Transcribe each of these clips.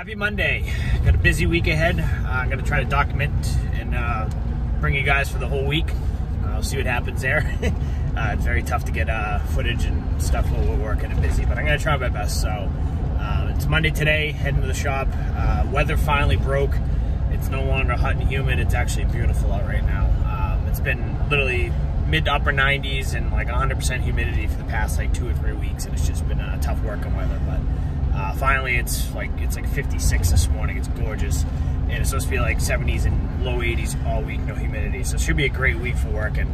Happy Monday. Got a busy week ahead. Uh, I'm going to try to document and uh, bring you guys for the whole week. Uh, will see what happens there. uh, it's very tough to get uh, footage and stuff while we're working and busy, but I'm going to try my best. So uh, it's Monday today, heading to the shop. Uh, weather finally broke. It's no longer hot and humid. It's actually beautiful out right now. Um, it's been literally mid to upper 90s and like 100% humidity for the past like two or three weeks, and it's just been a tough working weather. But uh, finally, it's like it's like 56 this morning. It's gorgeous, and it's supposed to be like 70s and low 80s all week, no humidity. So it should be a great week for working.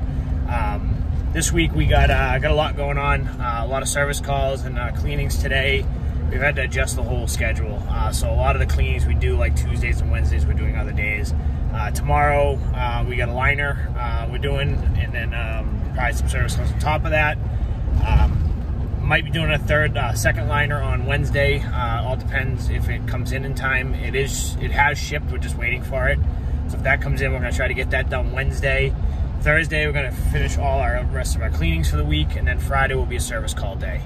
Um, this week we got uh, got a lot going on, uh, a lot of service calls and uh, cleanings today. We've had to adjust the whole schedule. Uh, so a lot of the cleanings we do like Tuesdays and Wednesdays, we're doing other days. Uh, tomorrow we got a liner we're doing, and then um, probably some service calls on top of that. Um, might be doing a third, uh, second liner on Wednesday. Uh, all depends if it comes in in time. It is, it has shipped. We're just waiting for it. So if that comes in, we're gonna try to get that done Wednesday. Thursday, we're gonna finish all our rest of our cleanings for the week, and then Friday will be a service call day.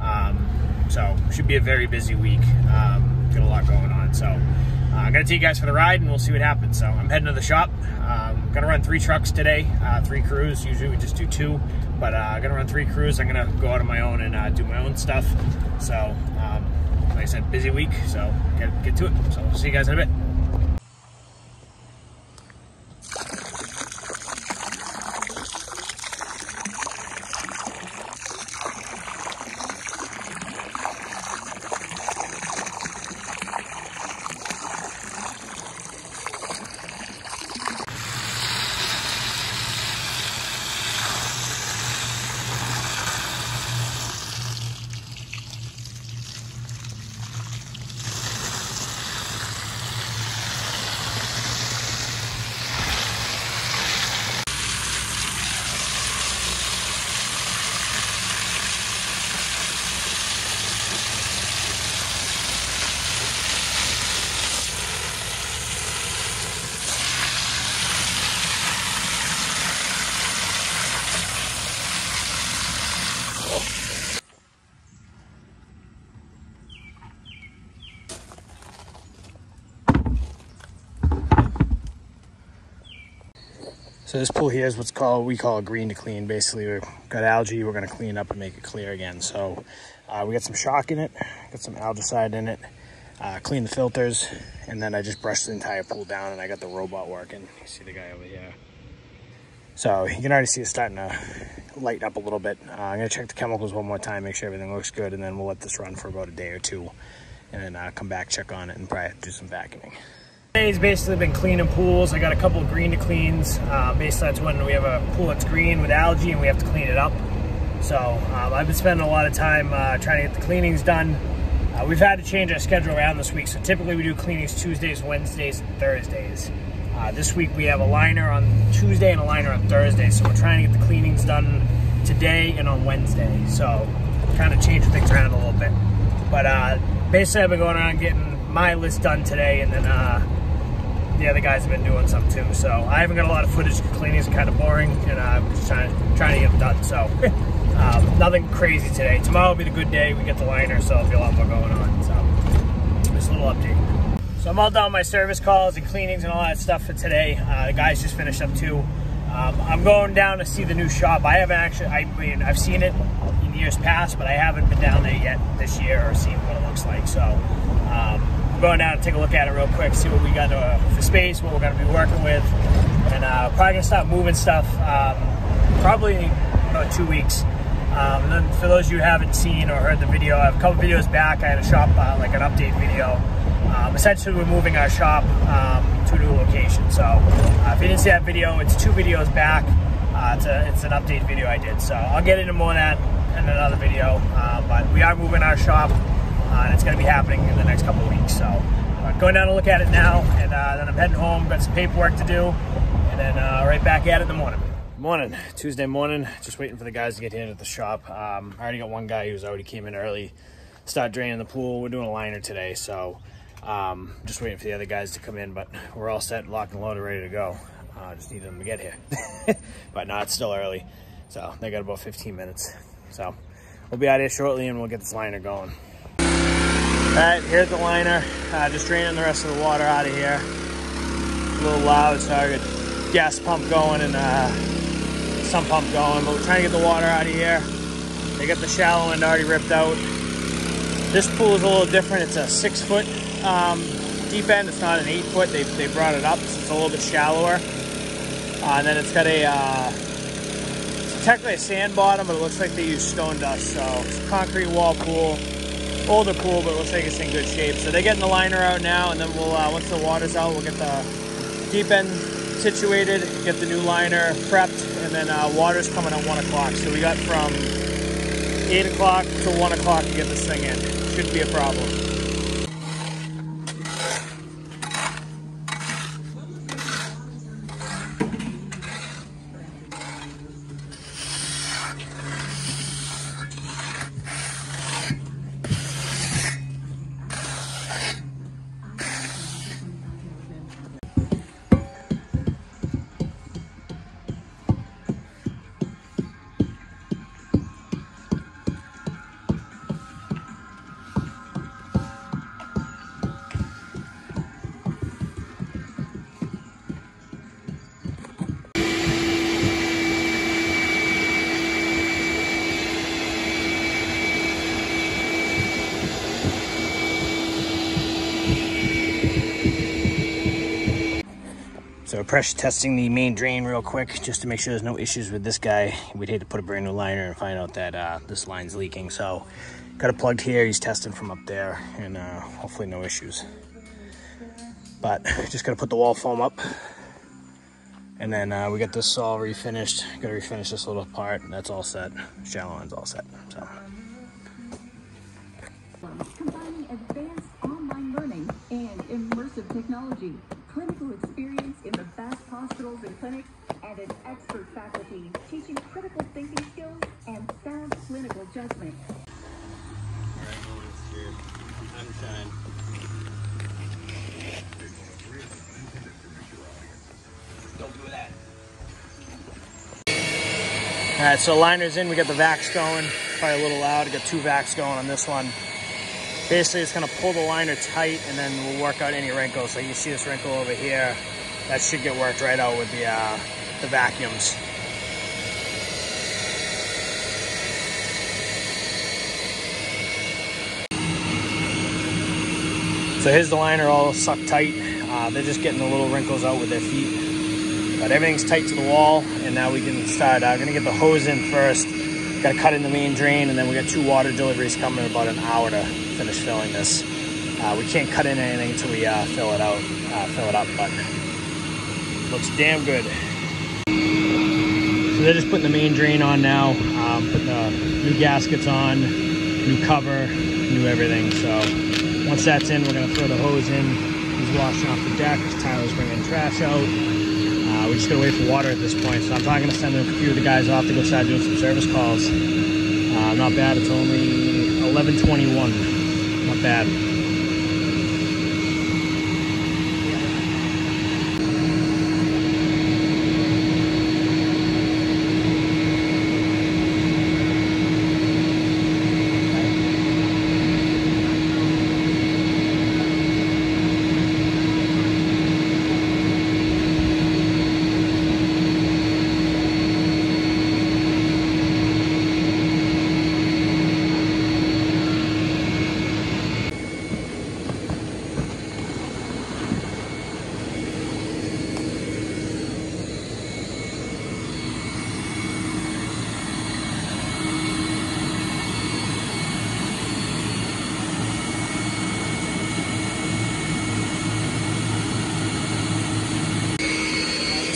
Um, so should be a very busy week. Um, got a lot going on. So uh, I'm gonna take you guys for the ride, and we'll see what happens. So I'm heading to the shop. Um, gonna run three trucks today, uh, three crews. Usually we just do two. But uh, I'm gonna run three crews. I'm gonna go out on my own and uh, do my own stuff. So, um, like I said, busy week. So get get to it. So see you guys in a bit. So this pool here is what's called, we call green to clean. Basically, we've got algae, we're gonna clean up and make it clear again. So uh, we got some shock in it, got some algicide in it, uh, clean the filters, and then I just brushed the entire pool down and I got the robot working. You see the guy over here. So you can already see it starting to lighten up a little bit. Uh, I'm gonna check the chemicals one more time, make sure everything looks good, and then we'll let this run for about a day or two, and then uh, come back, check on it, and probably do some vacuuming. Today's basically been cleaning pools. I got a couple green to cleans. Uh, basically, that's when we have a pool that's green with algae and we have to clean it up. So um, I've been spending a lot of time uh, trying to get the cleanings done. Uh, we've had to change our schedule around this week. So typically we do cleanings Tuesdays, Wednesdays, and Thursdays. Uh, this week we have a liner on Tuesday and a liner on Thursday. So we're trying to get the cleanings done today and on Wednesday. So kind of changing things around a little bit. But uh, basically I've been going around getting my list done today and then uh, the other guys have been doing some too. So I haven't got a lot of footage. Cleaning's kind of boring, and I'm just trying to, trying to get them done. So um, nothing crazy today. Tomorrow will be the good day. We get the liner, so there'll be a lot more going on. So just a little update. So I'm all done with my service calls and cleanings and all that stuff for today. Uh, the guys just finished up too. Um, I'm going down to see the new shop. I haven't actually, I mean, I've seen it in years past, but I haven't been down there yet this year or seen what it looks like. So um, I'm going down and take a look at it real quick, see what we got uh, for space, what we're going to be working with, and uh, probably going to start moving stuff um, probably about two weeks. Um, and then for those of you who haven't seen or heard the video, I have a couple videos back. I had a shop, uh, like an update video. Um, essentially, we're moving our shop um, to a new location. So uh, if you didn't see that video, it's two videos back. Uh, it's, a, it's an update video I did. So I'll get into more of that in another video. Uh, but we are moving our shop and it's going to be happening in the next couple of weeks. So uh, going down to look at it now, and uh, then I'm heading home. Got some paperwork to do, and then uh, right back at it in the morning. Morning, Tuesday morning. Just waiting for the guys to get in at the shop. Um, I already got one guy who's already came in early, start draining the pool. We're doing a liner today, so um, just waiting for the other guys to come in. But we're all set, locked and loaded, ready to go. Uh, just need them to get here. but no, it's still early, so they got about 15 minutes. So we'll be out here shortly, and we'll get this liner going. Right, here's the liner. Uh, just draining the rest of the water out of here. a little loud, so I got gas pump going and uh, sump pump going, but we're trying to get the water out of here. They got the shallow end already ripped out. This pool is a little different. It's a six foot um, deep end. It's not an eight foot. They, they brought it up, so it's a little bit shallower. Uh, and then it's got a, uh, it's technically a sand bottom, but it looks like they use stone dust. So it's a concrete wall pool, older pool, but it looks like it's in good shape. So they're getting the liner out now, and then we'll, uh, once the water's out, we'll get the deep end situated, get the new liner prepped, and then uh, water's coming at one o'clock. So we got from eight o'clock to one o'clock to get this thing in. Shouldn't be a problem. Pressure testing the main drain real quick just to make sure there's no issues with this guy. We'd hate to put a brand new liner and find out that uh, this line's leaking. So got it plugged here. He's testing from up there and uh, hopefully no issues. But just got to put the wall foam up. And then uh, we got this all refinished. Got to refinish this little part. That's all set. Shallow end's all set. So. Combining advanced online learning and immersive technology, clinical experience in the best hospitals and clinics, and an expert faculty teaching critical thinking skills and sound clinical judgment. All right. Don't do that. All right, so liner's in. We got the vacs going. Probably a little loud. We got two vacs going on this one. Basically, it's gonna pull the liner tight, and then we'll work out any wrinkles. So you see this wrinkle over here. That should get worked right out with the uh, the vacuums. So here's the liner all sucked tight. Uh, they're just getting the little wrinkles out with their feet. But everything's tight to the wall, and now we can start. I'm uh, gonna get the hose in first. Got to cut in the main drain, and then we got two water deliveries coming in about an hour to finish filling this. Uh, we can't cut in anything until we uh, fill it out, uh, fill it up, but looks damn good. So they're just putting the main drain on now, um, putting the new gaskets on, new cover, new everything. So once that's in, we're gonna throw the hose in. He's washing off the deck. Tyler's bringing trash out. Uh, we just gotta wait for water at this point. So I'm probably gonna send a few of the guys off to go start doing some service calls. Uh, not bad. It's only 11:21. Not bad.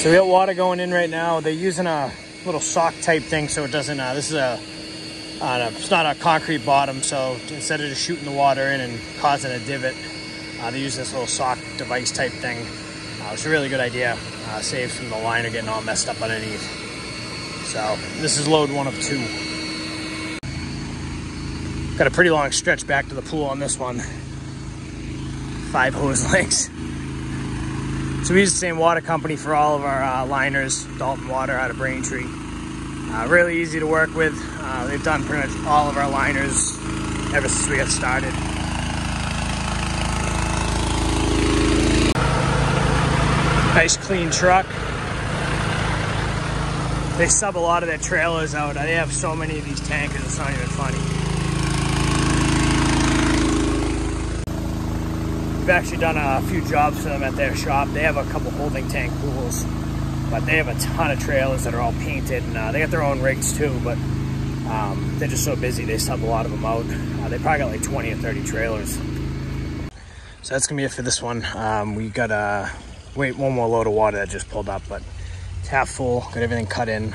So we got water going in right now. They're using a little sock type thing so it doesn't, uh, this is a, uh, it's not a concrete bottom. So instead of just shooting the water in and causing a divot, uh, they use this little sock device type thing. Uh, it's a really good idea. Uh, saves from the liner getting all messed up underneath. So this is load one of two. Got a pretty long stretch back to the pool on this one. Five hose lengths. So we use the same water company for all of our uh, liners, Dalton Water out of Braintree. Uh, really easy to work with. Uh, they've done pretty much all of our liners ever since we got started. Nice clean truck. They sub a lot of their trailers out. They have so many of these tankers, it's not even funny. Actually done a few jobs for them at their shop. They have a couple holding tank pools, but they have a ton of trailers that are all painted, and uh, they got their own rigs too, but um, they're just so busy, they sub a lot of them out. Uh, they probably got like 20 or 30 trailers. So that's gonna be it for this one. Um, we got uh, wait one more load of water that just pulled up, but it's half full. Got everything cut in,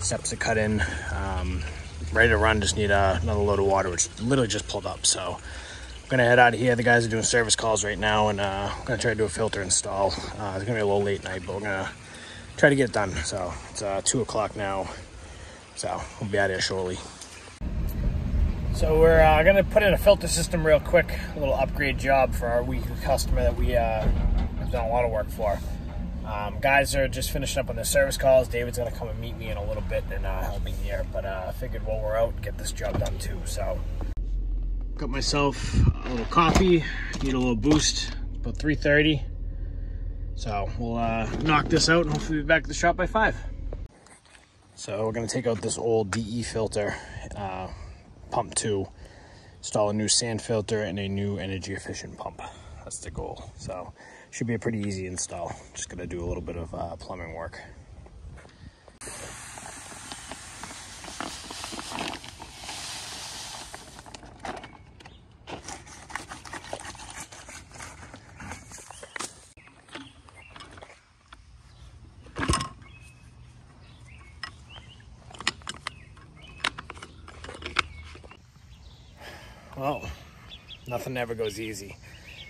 steps are cut in, um, ready to run. Just need uh, another load of water, which literally just pulled up. So gonna head out of here. The guys are doing service calls right now, and uh, I'm gonna try to do a filter install. Uh, it's gonna be a little late night, but we're gonna try to get it done. So it's uh, two o'clock now. So we'll be out of here shortly. So we're uh, gonna put in a filter system real quick, a little upgrade job for our weekly customer that we uh, have done a lot of work for. Um, guys are just finishing up on their service calls. David's gonna come and meet me in a little bit and uh, help me here, but I figured while we're out, get this job done too. So got myself a little coffee, need a little boost, about 3.30. So we'll uh, knock this out and hopefully be back at the shop by five. So we're gonna take out this old DE filter, uh, pump two, install a new sand filter and a new energy efficient pump. That's the goal. So should be a pretty easy install. Just gonna do a little bit of uh, plumbing work. Well, nothing ever goes easy.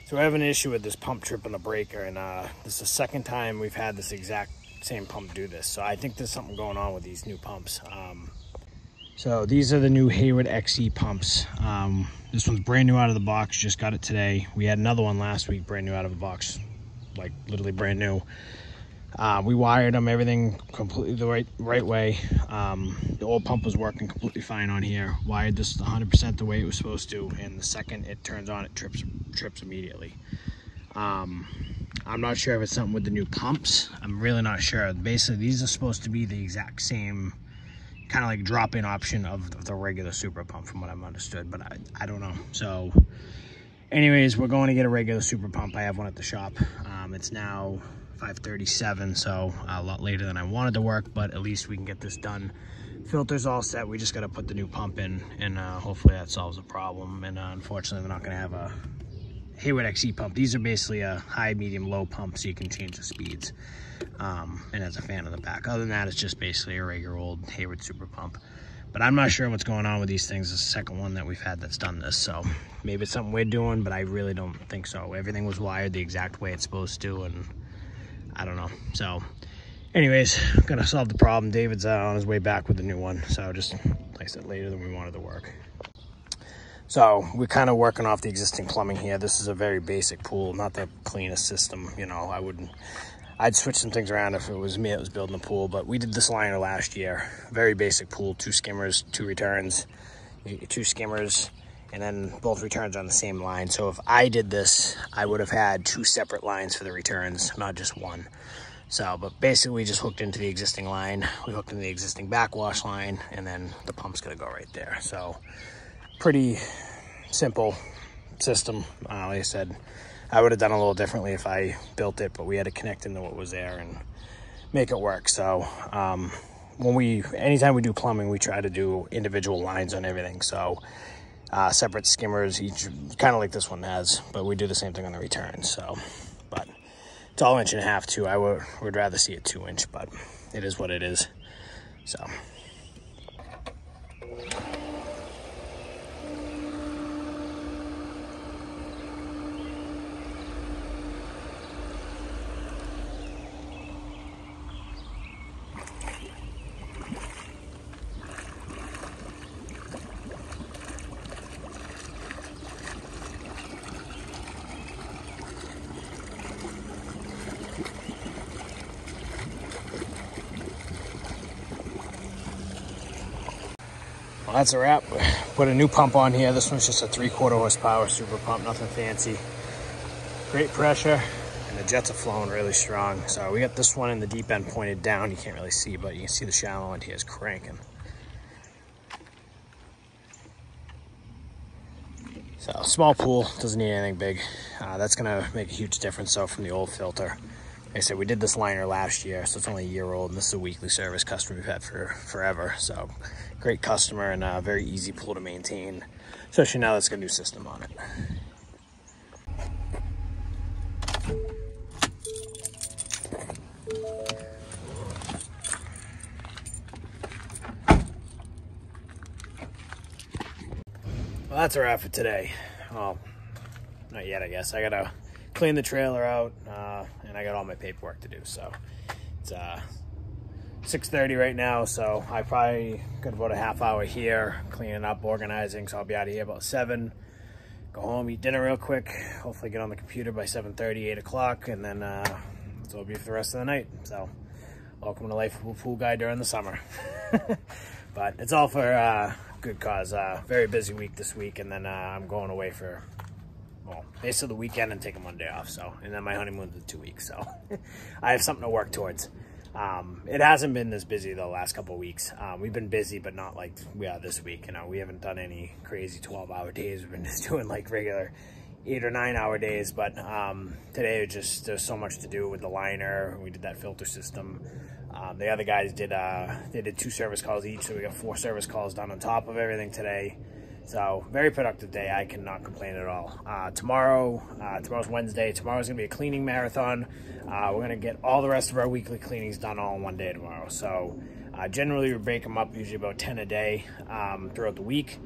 So I have an issue with this pump tripping a breaker, and uh, this is the second time we've had this exact same pump do this. So I think there's something going on with these new pumps. Um, so these are the new Hayward XE pumps. Um, this one's brand new out of the box, just got it today. We had another one last week, brand new out of the box, like literally brand new. Uh, we wired them everything completely the right right way. Um, the old pump was working completely fine on here. Wired this 100% the way it was supposed to, and the second it turns on, it trips trips immediately. Um, I'm not sure if it's something with the new pumps. I'm really not sure. Basically, these are supposed to be the exact same kind of like drop-in option of the regular super pump from what I've understood, but I, I don't know. So anyways, we're going to get a regular super pump. I have one at the shop. Um, it's now 537 so a lot later than I wanted to work but at least we can get this done filters all set we just got to put the new pump in and uh, hopefully that solves the problem and uh, unfortunately we're not going to have a Hayward XE pump these are basically a high medium low pump so you can change the speeds um, and as a fan of the back other than that it's just basically a regular old Hayward super pump but I'm not sure what's going on with these things. It's the second one that we've had that's done this. So maybe it's something we're doing, but I really don't think so. Everything was wired the exact way it's supposed to. And I don't know. So anyways, gonna solve the problem. David's uh, on his way back with the new one. So just, like I said, later than we wanted to work. So we're kind of working off the existing plumbing here. This is a very basic pool, not the cleanest system. You know, I wouldn't, I'd switch some things around if it was me that was building the pool, but we did this liner last year. Very basic pool, two skimmers, two returns, two skimmers, and then both returns on the same line. So if I did this, I would have had two separate lines for the returns, not just one. So, but basically we just hooked into the existing line. We hooked into the existing backwash line and then the pump's gonna go right there. So pretty simple system. Uh, like I said, I would have done a little differently if I built it, but we had to connect into what was there and make it work. So um, when we, anytime we do plumbing, we try to do individual lines on everything. So uh, separate skimmers, each kind of like this one has, but we do the same thing on the return. So, but it's all inch and a half too. I would, would rather see it two inch, but it is what it is. So. Well, that's a wrap. Put a new pump on here. This one's just a three quarter horsepower super pump, nothing fancy. Great pressure. And the jets are flowing really strong. So we got this one in the deep end pointed down. You can't really see, but you can see the shallow end here is cranking. So small pool, doesn't need anything big. Uh, that's gonna make a huge difference though from the old filter. Like I said, we did this liner last year, so it's only a year old, and this is a weekly service customer we've had for forever. So great customer and a very easy pool to maintain, especially now that's got a new system on it. Well, that's a wrap for today. Well, not yet, I guess. I gotta clean the trailer out, uh, and I got all my paperwork to do. So it's uh, 6.30 right now, so I probably got about a half hour here cleaning up, organizing, so I'll be out of here about 7. Go home, eat dinner real quick, hopefully get on the computer by 7.30, 8 o'clock, and then uh, what it'll be for the rest of the night. So welcome to Life of a Pool Guy during the summer. but it's all for uh, good cause. Uh, very busy week this week, and then uh, I'm going away for well, basically the weekend and take a Monday off. So, and then my honeymoon's in two weeks. So, I have something to work towards. Um, it hasn't been this busy the last couple weeks. Um, we've been busy, but not like we are this week. You know, we haven't done any crazy 12 hour days. We've been just doing like regular eight or nine hour days. But um, today, just there's so much to do with the liner. We did that filter system. Um, the other guys did uh, they did two service calls each, so we got four service calls done on top of everything today. So very productive day. I cannot complain at all. Uh, tomorrow, uh, tomorrow's Wednesday. Tomorrow's gonna be a cleaning marathon. Uh, we're gonna get all the rest of our weekly cleanings done all in one day tomorrow. So uh, generally we break them up usually about 10 a day um, throughout the week.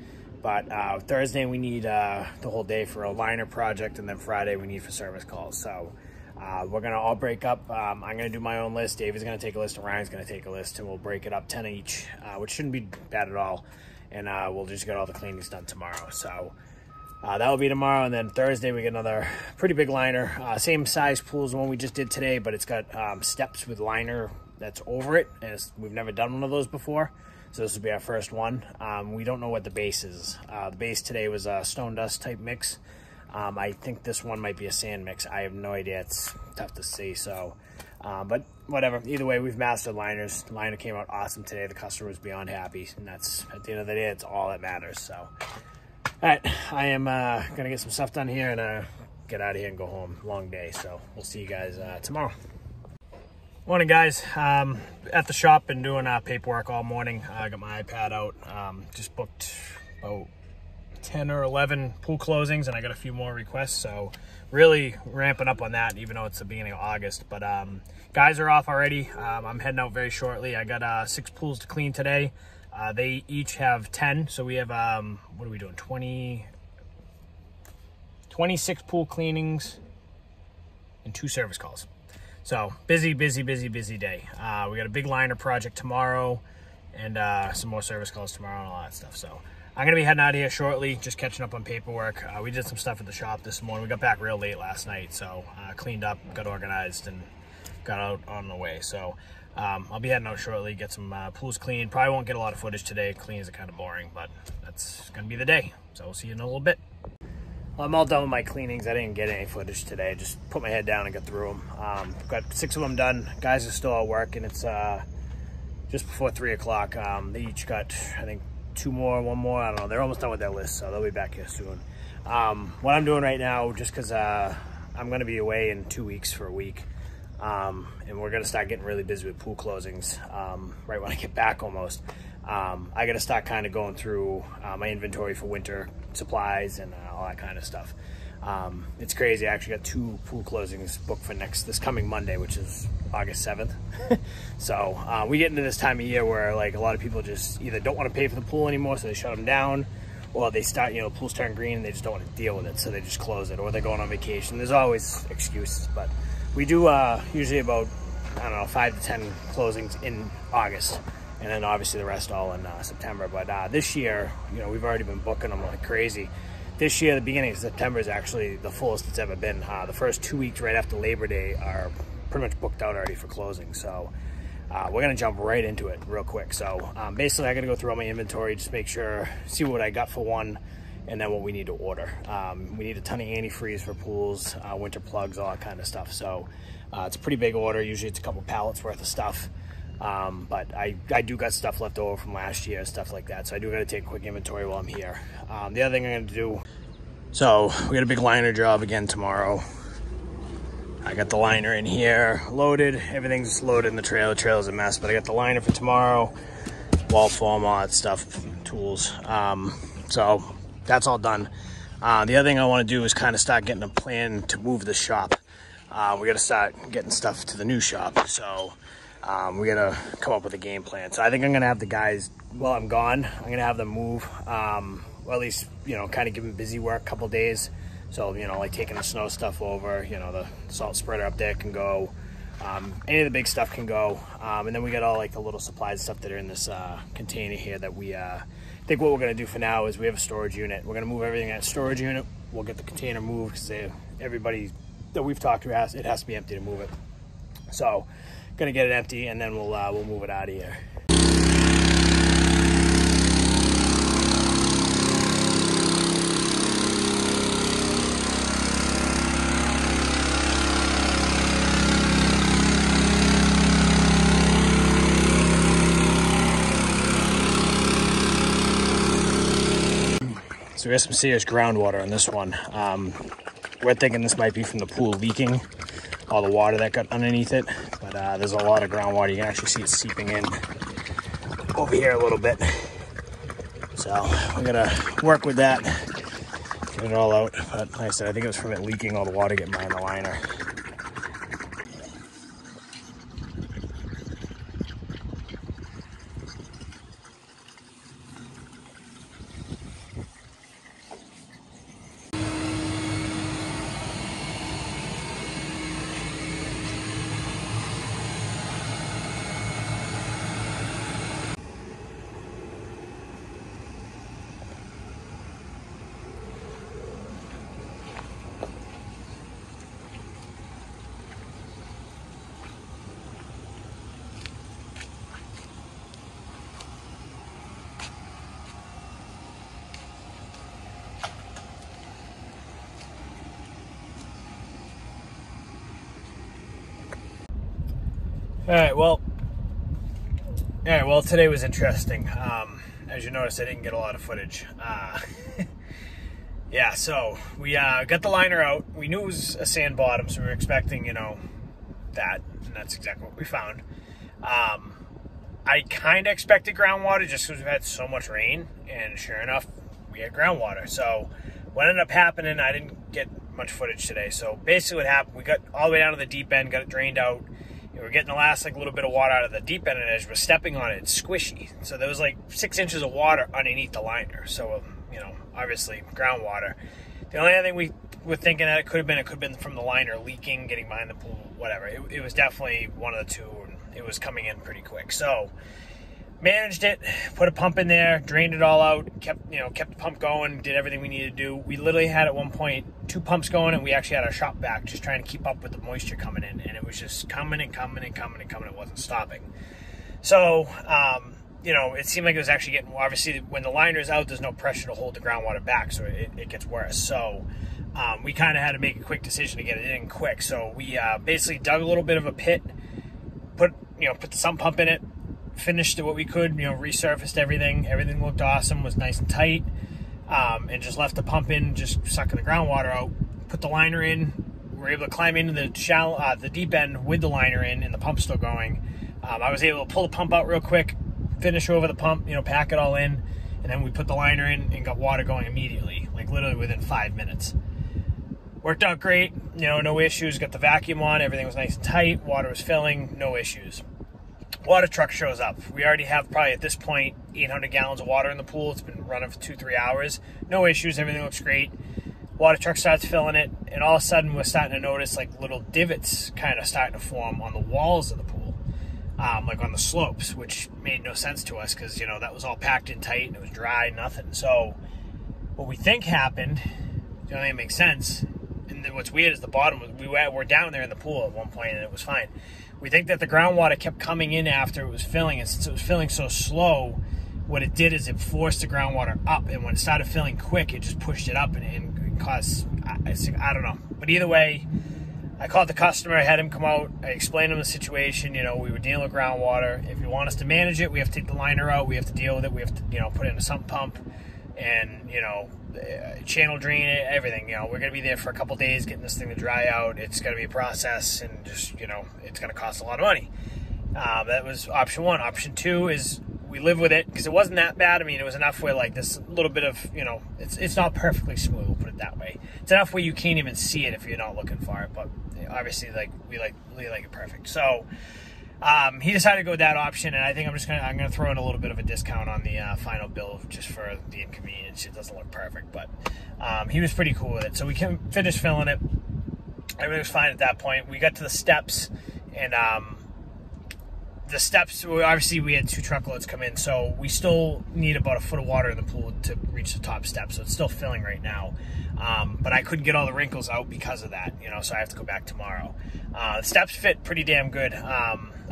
But uh, Thursday we need uh, the whole day for a liner project, and then Friday we need for service calls. So uh, we're gonna all break up. Um, I'm gonna do my own list. David's gonna take a list, and Ryan's gonna take a list, and we'll break it up 10 each, uh, which shouldn't be bad at all. And uh, we'll just get all the cleanings done tomorrow. So uh, that will be tomorrow, and then Thursday we get another pretty big liner, uh, same size pool as the one we just did today, but it's got um, steps with liner that's over it, and we've never done one of those before. So this will be our first one. Um, we don't know what the base is. Uh, the base today was a stone dust type mix. Um, I think this one might be a sand mix. I have no idea. It's tough to see. So, uh, but whatever. Either way, we've mastered liners. The liner came out awesome today. The customer was beyond happy, and that's at the end of the day, it's all that matters. So, all right, I am uh, gonna get some stuff done here and uh, get out of here and go home. Long day, so we'll see you guys uh, tomorrow. Morning, guys. Um, at the shop, been doing uh, paperwork all morning. I got my iPad out. Um, just booked about 10 or 11 pool closings and I got a few more requests. So really ramping up on that, even though it's the beginning of August. But um, guys are off already. Um, I'm heading out very shortly. I got uh, six pools to clean today. Uh, they each have 10. So we have, um, what are we doing? 20, 26 pool cleanings and two service calls. So busy, busy, busy, busy day. Uh, we got a big liner project tomorrow and uh, some more service calls tomorrow and all that stuff. So I'm going to be heading out of here shortly, just catching up on paperwork. Uh, we did some stuff at the shop this morning. We got back real late last night, so uh, cleaned up, got organized, and got out on the way. So um, I'll be heading out shortly, get some uh, pools cleaned. Probably won't get a lot of footage today. Cleans are kind of boring, but that's going to be the day. So we'll see you in a little bit. Well, I'm all done with my cleanings. I didn't get any footage today. Just put my head down and get through them. Um, got six of them done. Guys are still at work, and it's uh, just before 3 o'clock. Um, they each got, I think, two more, one more. I don't know. They're almost done with their list, so they'll be back here soon. Um, what I'm doing right now, just because uh, I'm going to be away in two weeks for a week, um, and we're going to start getting really busy with pool closings um, right when I get back almost. Um, I got to start kind of going through uh, my inventory for winter supplies and uh, all that kind of stuff. Um, it's crazy. I actually got two pool closings booked for next this coming Monday, which is August 7th. so uh, we get into this time of year where like a lot of people just either don't want to pay for the pool anymore, so they shut them down, or they start, you know, pools turn green and they just don't want to deal with it, so they just close it, or they're going on vacation. There's always excuses, but we do uh, usually about, I don't know, five to 10 closings in August. And then obviously the rest all in uh, September. But uh, this year, you know, we've already been booking them like crazy this year, the beginning of September is actually the fullest it's ever been. Uh, the first two weeks right after Labor Day are pretty much booked out already for closing. So uh, we're gonna jump right into it real quick. So um, basically, I gotta go through all my inventory, just make sure, see what I got for one, and then what we need to order. Um, we need a ton of antifreeze for pools, uh, winter plugs, all that kind of stuff. So uh, it's a pretty big order. Usually it's a couple pallets worth of stuff. Um, but I, I do got stuff left over from last year, stuff like that. So I do got to take a quick inventory while I'm here. Um, the other thing I'm going to do, so we got a big liner job again tomorrow. I got the liner in here loaded. Everything's loaded in the trailer. Trailer's a mess, but I got the liner for tomorrow. Wall foam, all that stuff, tools. Um, so that's all done. Uh, the other thing I want to do is kind of start getting a plan to move the shop. Uh, we got to start getting stuff to the new shop. So um, we got to come up with a game plan. So I think I'm to have the guys, while I'm gone, I'm to have them move, um, or at least, you know, kind of give them busy work a couple days. So, you know, like taking the snow stuff over, you know, the salt spreader up there can go. Um, any of the big stuff can go. Um, and then we got all like the little supplies stuff that are in this uh, container here that we, uh, I think what we're gonna do for now is we have a storage unit. We're gonna move everything in a storage unit. We'll get the container moved because everybody that we've talked to has, it has to be empty to move it. So, gonna get it empty and then we'll, uh, we'll move it out of here. So we have some serious groundwater on this one. Um, we're thinking this might be from the pool leaking, all the water that got underneath it. But uh, there's a lot of groundwater. You can actually see it seeping in over here a little bit. So we're gonna work with that, get it all out. But like I said, I think it was from it leaking, all the water getting behind the liner. All right, well, all right, well, today was interesting. Um, as you noticed, I didn't get a lot of footage. Uh, yeah, so we uh, got the liner out. We knew it was a sand bottom, so we were expecting, you know, that, and that's exactly what we found. Um, I kind of expected groundwater just because we've had so much rain, and sure enough, we had groundwater. So what ended up happening, I didn't get much footage today. So basically, what happened, we got all the way down to the deep end, got it drained out we're getting the last like little bit of water out of the deep end, and as we're stepping on it, it's squishy. So there was like six inches of water underneath the liner. So um, you know, obviously groundwater. The only other thing we were thinking that it could have been, it could have been from the liner leaking, getting behind the pool, whatever. It, it was definitely one of the two. And it was coming in pretty quick. So managed it, put a pump in there, drained it all out, kept you know kept the pump going, did everything we needed to do. We literally had at one point two pumps going, and we actually had our shop back, just trying to keep up with the moisture coming in, and it was just coming and coming and coming and coming. It wasn't stopping. So um, you know, it seemed like it was actually getting obviously when the liner is out, there's no pressure to hold the groundwater back, so it, it gets worse. So. Um, we kind of had to make a quick decision to get it in quick, so we uh, basically dug a little bit of a pit, put you know put the sump pump in it, finished what we could, you know, resurfaced everything. Everything looked awesome, was nice and tight, um, and just left the pump in, just sucking the groundwater out. Put the liner in. We were able to climb into the shallow, uh, the deep end with the liner in, and the pump still going. Um, I was able to pull the pump out real quick, finish over the pump, you know, pack it all in, and then we put the liner in and got water going immediately, like literally within five minutes. Worked out great, you know, no issues. Got the vacuum on, everything was nice and tight, water was filling, no issues water truck shows up. We already have probably at this point 800 gallons of water in the pool. It's been running for two, three hours. No issues. Everything looks great. Water truck starts filling it, and all of a sudden we're starting to notice like little divots kind of starting to form on the walls of the pool, um, like on the slopes, which made no sense to us because you know that was all packed in tight and it was dry, nothing. So what we think happened, you know, it makes sense. And what's weird is the bottom we were down there in the pool at one point and it was fine we think that the groundwater kept coming in after it was filling, and since it was filling so slow, what it did is it forced the groundwater up, and when it started filling quick, it just pushed it up and, and caused I, I don't know. But either way, I called the customer, I had him come out, I explained him the situation. You know, we were dealing with groundwater. If you want us to manage it, we have to take the liner out, we have to deal with it, we have to, you know, put in a sump pump and, you know, channel drain it, everything. You know, we're to be there for a couple days getting this thing to dry out. It's to be a process and just, you know, it's to cost a lot of money. Uh, that was option one. Option two is we live with it because it wasn't that bad. I mean, it was enough where like this little bit of, you know, it's, it's not perfectly smooth, we'll put it that way. It's enough where you can't even see it if you're not looking for it, but obviously like we like we like it perfect. So um, he decided to go with that option, and I think I'm just gonna I'm gonna throw in a little bit of a discount on the uh, final bill just for the inconvenience. It doesn't look perfect, but um, he was pretty cool with it. So we can finish filling it. Everything was fine at that point. We got to the steps, and um, the steps. Obviously, we had two truckloads come in, so we still need about a foot of water in the pool to reach the top step. So it's still filling right now. Um, but I couldn't get all the wrinkles out because of that, you know, so I have to go back tomorrow. Uh, the steps fit pretty damn good.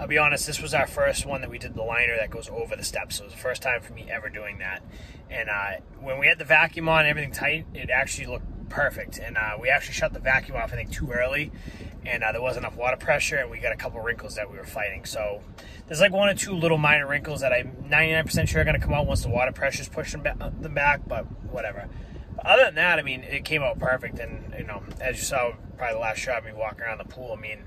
I'll be honest, this was our first one that we did the liner that goes over the steps. So it was the first time for me ever doing that. And uh, when we had the vacuum on, everything tight, it actually looked perfect. And uh, we actually shut the vacuum off, I think, too early. And uh, there wasn't enough water pressure, and we got a couple wrinkles that we were fighting. So there's like one or two little minor wrinkles that I'm 99% sure are going to come out once the water pressure's pushing them back, but whatever other than that, I mean, it came out perfect. And, you know, as you saw, probably the last shot of me walking around the pool, I mean,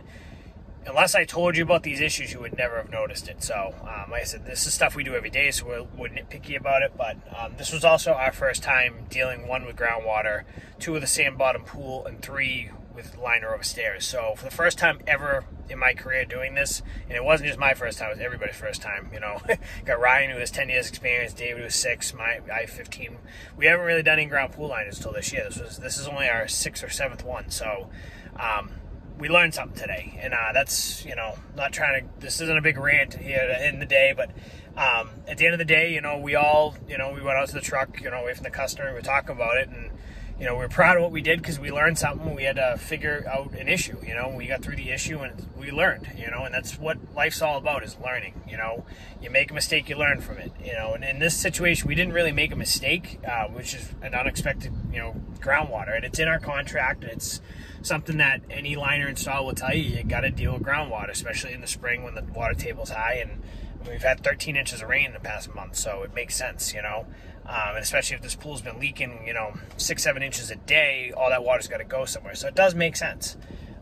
unless I told you about these issues, you would never have noticed it. So, um, like I said, this is stuff we do every day, so we're, we're nitpicky about it. But um, this was also our first time dealing one with groundwater, two with a sand bottom pool, and three with liner over stairs. So for the first time ever in my career doing this, and it wasn't just my first time; it was everybody's first time. You know, got Ryan who has ten years experience, David who has six, my I fifteen. We haven't really done in-ground pool liners until this year. This was this is only our sixth or seventh one, so. Um, we learned something today, and uh, that's you know not trying to. This isn't a big rant here in the day, but um, at the end of the day, you know we all you know we went out to the truck, you know away from the customer, we were talking about it, and you know, we are proud of what we did because we learned something. We had to figure out an issue. You know, we got through the issue and we learned. You know, and that's what life's all about is learning. You know, you make a mistake, you learn from it. You know, and in this situation, we didn't really make a mistake, uh, which is an unexpected, you know, groundwater, and it's in our contract. It's something that any liner install will tell you. You got to deal with groundwater, especially in the spring when the water table's high and we've had 13 inches of rain in the past month, so it makes sense, you know. Um, and especially if this pool's been leaking, you know, six, seven inches a day, all that water's got to go somewhere. So it does make sense.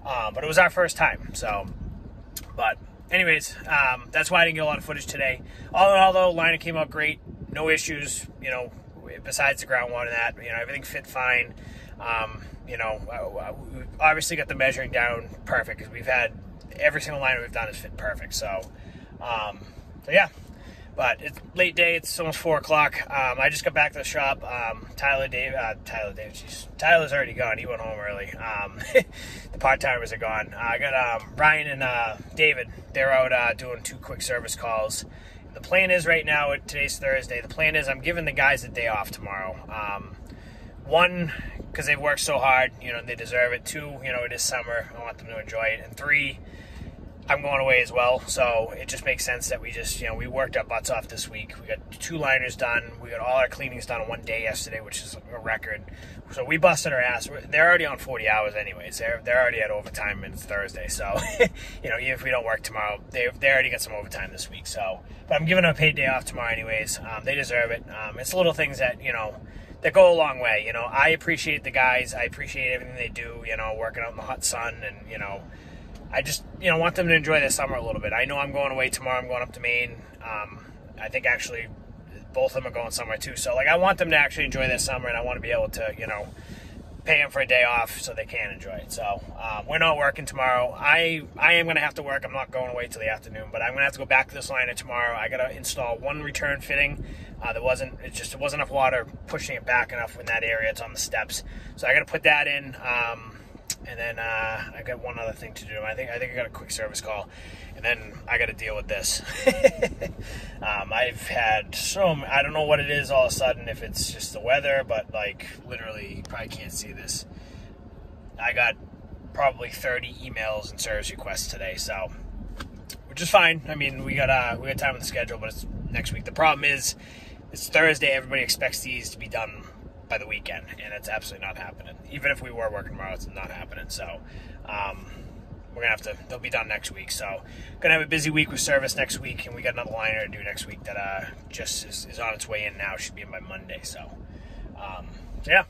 Uh, but it was our first time, so. But, anyways, um, that's why I didn't get a lot of footage today. All in all, though, liner came out great, no issues, you know, besides the groundwater and that, you know, everything fit fine. Um, you know, we obviously got the measuring down perfect because we've had every single line we've done has fit perfect. So, um, so yeah, but it's late day. It's almost four o'clock. Um, I just got back to the shop. Um, Tyler Dave, uh, Tyler Dave, geez, Tyler's already gone. He went home early. Um, the part timers are gone. Uh, I got um, Ryan and uh, David. They're out uh, doing two quick service calls. The plan is right now. Today's Thursday. The plan is I'm giving the guys a day off tomorrow. Um, one, because they've worked so hard. You know they deserve it. Two, you know it is summer. I want them to enjoy it. And three I'm going away as well, so it just makes sense that we just, you know, we worked our butts off this week. We got two liners done. We got all our cleanings done in one day yesterday, which is a record. So we busted our ass. They're already on 40 hours anyways. They're, they're already at overtime and it's Thursday. So, you know, even if we don't work tomorrow, they they already got some overtime this week. So, but I'm giving them a paid day off tomorrow anyways. Um, they deserve it. Um, it's little things that, you know, that go a long way. You know, I appreciate the guys. I appreciate everything they do, you know, working out in the hot sun and, you know, I just you know want them to enjoy the summer a little bit. I know I'm going away tomorrow. I'm going up to Maine. Um, I think actually both of them are going somewhere too. So like I want them to actually enjoy their summer, and I want to be able to you know pay them for a day off so they can enjoy it. So um, we're not working tomorrow. I I am gonna have to work. I'm not going away till the afternoon, but I'm gonna have to go back to this liner tomorrow. I gotta install one return fitting. Uh, there wasn't it just it wasn't enough water pushing it back enough in that area. It's on the steps, so I gotta put that in. Um, and then uh, I got one other thing to do. I think I think I got a quick service call, and then I got to deal with this. um, I've had so I don't know what it is all of a sudden if it's just the weather, but like literally, you probably can't see this. I got probably 30 emails and service requests today, so which is fine. I mean, we got uh, we got time on the schedule, but it's next week. The problem is it's Thursday. Everybody expects these to be done by the weekend, and it's absolutely not happening. Even if we were working tomorrow, it's not happening. So, um, we're gonna have to. They'll be done next week. So, gonna have a busy week with service next week, and we got another liner to do next week that uh, just is, is on its way in now. Should be in by Monday. So, um, yeah.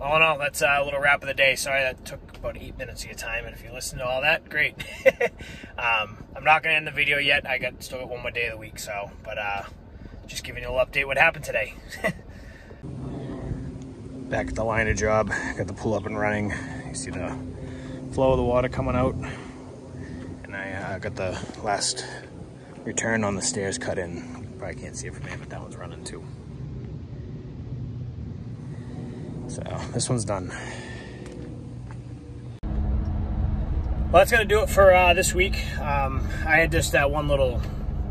All in all, that's a little wrap of the day. Sorry that took about eight minutes of your time, and if you listen to all that, great. um, I'm not gonna end the video yet. I got still got one more day of the week, so but uh, just giving you a little update what happened today. Back at the liner job, got the pool up and running. You see the flow of the water coming out. And I uh, got the last return on the stairs cut in. Probably can't see it from here, but that one's running too. So this one's done. Well, that's gonna do it for uh, this week. Um, I had just that one little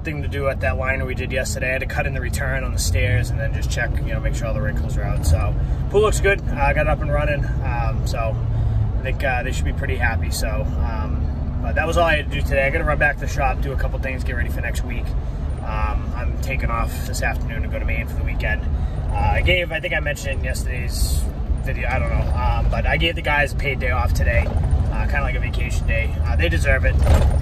thing to do at that liner we did yesterday. I had to cut in the return on the stairs and then just check, you know, make sure all the wrinkles are out. So pool looks good. I uh, got it up and running. Um, so I think uh, they should be pretty happy. So um, but that was all I had to do today. I got to run back to the shop, do a couple things, get ready for next week. Um, I'm taking off this afternoon to go to Maine for the weekend. Uh, I gave, I think I mentioned in yesterday's video, I don't know, um, but I gave the guys a paid day off today uh, kind of like a vacation day. Uh, they deserve it.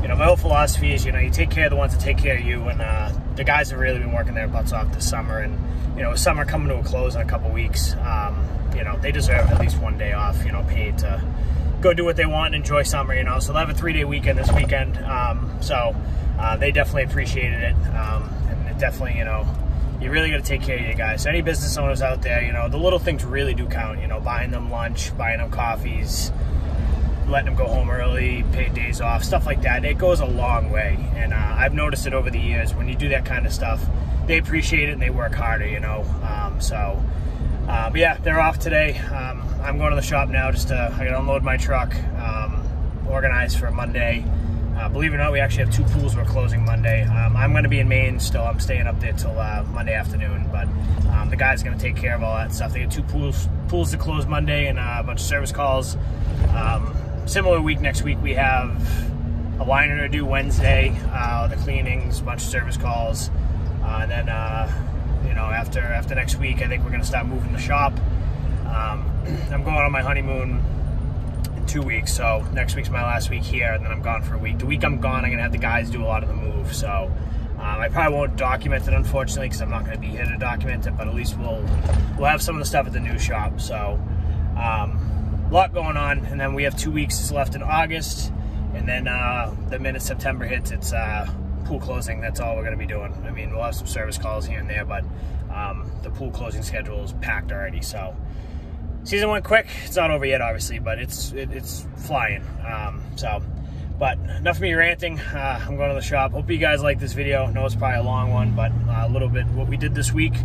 You know, my whole philosophy is, you know, you take care of the ones that take care of you, and uh, the guys have really been working their butts off this summer, and you know, summer coming to a close in a couple weeks. Um, you know, they deserve at least one day off. You know, paid to go do what they want and enjoy summer. You know, so they'll have a three-day weekend this weekend. Um, so uh, they definitely appreciated it, um, and it definitely, you know you really got to take care of your guys. So any business owners out there, you know, the little things really do count. You know, buying them lunch, buying them coffees, letting them go home early, paid days off, stuff like that. It goes a long way. And uh, I've noticed it over the years when you do that kind of stuff, they appreciate it and they work harder, you know. Um, so, uh, but yeah, they're off today. Um, I'm going to the shop now just to, I got to unload my truck, um, organize for Monday. Uh, believe it or not, we actually have two pools we're closing Monday. Um, I'm going to be in Maine still. I'm staying up there till uh, Monday afternoon, but um, the guy's going to take care of all that stuff. They got two pools pools to close Monday and uh, a bunch of service calls. Um, similar week next week. We have a liner to do Wednesday, uh, the cleanings, a bunch of service calls, uh, and then uh, you know after after next week, I think we're gonna start moving the shop. Um, I'm going on my honeymoon in two weeks, so next week's my last week here, and then I'm gone for a week. The week I'm gone, I'm gonna have the guys do a lot of the move. So. Um, I probably won't document it, unfortunately, because I'm not going to be here to document it. But at least we'll we'll have some of the stuff at the new shop. So, um, a lot going on. And then we have two weeks left in August. And then uh, the minute September hits, it's uh, pool closing. That's all we're going to be doing. I mean, we'll have some service calls here and there, but um, the pool closing schedule is packed already. So season went quick. It's not over yet, obviously, but it's it, it's flying. Um, so, but enough of me ranting. Uh, I'm going to the shop. Hope you guys like this video. I know it's probably a long one, but uh, a little bit what we did this week.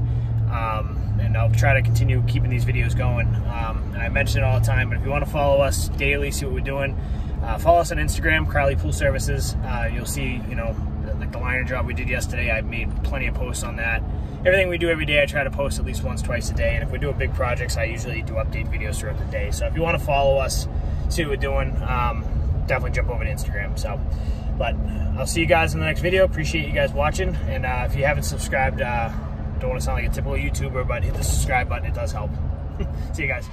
Um, and I'll try to continue keeping these videos going. Um, I mention it all the time, but if you want to follow us daily, see what we're doing, uh, follow us on Instagram, Crowley Pool Services. Uh, you'll see, you know, like the liner job we did yesterday. I made plenty of posts on that. Everything we do every day, I try to post at least once, twice a day. And if we do a big projects, I usually do update videos throughout the day. So if you want to follow us, see what we're doing, um, definitely jump over to Instagram. So, but I'll see you guys in the next video. Appreciate you guys watching. And uh, if you haven't subscribed, uh, don't want to sound like a typical YouTuber, but hit the subscribe button. It does help. See you guys.